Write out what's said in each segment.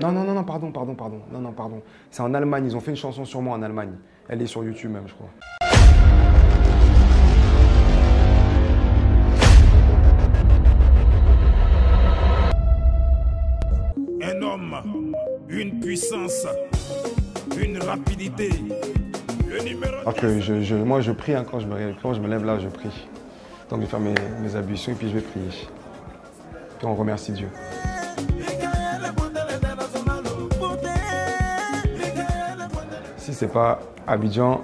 Non, non, non, non, pardon, pardon, pardon. Non, non, pardon. C'est en Allemagne. Ils ont fait une chanson sur moi en Allemagne. Elle est sur YouTube même, je crois. Un homme, une puissance, une rapidité. Le numéro Alors que je, je- moi, je prie hein, quand, je me, quand je me lève là, je prie. Donc, je vais faire mes, mes ablutions et puis je vais prier. Puis on remercie Dieu. Si c'est pas Abidjan,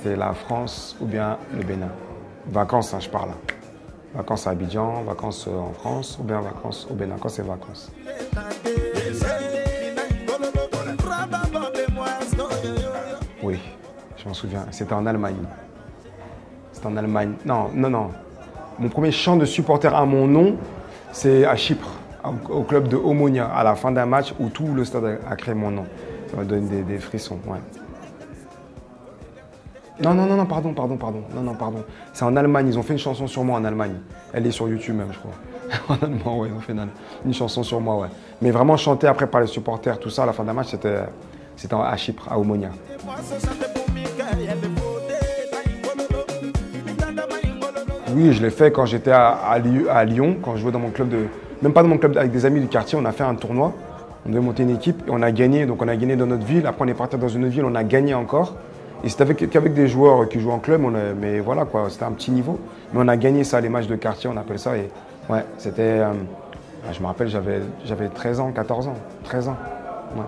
c'est la France ou bien le Bénin. Vacances, hein, je parle. Vacances à Abidjan, vacances euh, en France ou bien vacances au Bénin quand c'est vacances. Oui, je m'en souviens. C'était en Allemagne. C'était en Allemagne. Non, non, non. Mon premier chant de supporter à mon nom, c'est à Chypre, au, club de Omonia, à la fin d'un match où tout le stade a créé mon nom. Ça m'a donné des, frissons, ouais. Non, non, non, non, pardon, pardon, pardon. Non, non, pardon. C'est en Allemagne. Ils ont fait une chanson sur moi en Allemagne. Elle est sur YouTube même, je crois. en allemand, ouais, ils ont fait une, chanson sur moi, ouais. Mais vraiment chanter après par les supporters, tout ça, à la fin d'un match, c'était, à Chypre, à Omonia. Oui, je l'ai fait quand j'étais à, à Lyon, quand je jouais dans mon club de. Même pas dans mon club, avec des amis du quartier, on a fait un tournoi. On devait monter une équipe et on a gagné. Donc on a gagné dans notre ville. Après, on est parti dans une autre ville, on a gagné encore. Et c'était avec, qu'avec des joueurs qui jouent en club. Mais voilà, quoi, c'était un petit niveau. Mais on a gagné ça, les matchs de quartier, on appelle ça. Et ouais, c'était. euh, je me rappelle, j'avais, j'avais 13 ans, 14 ans. 13 ans. Ouais.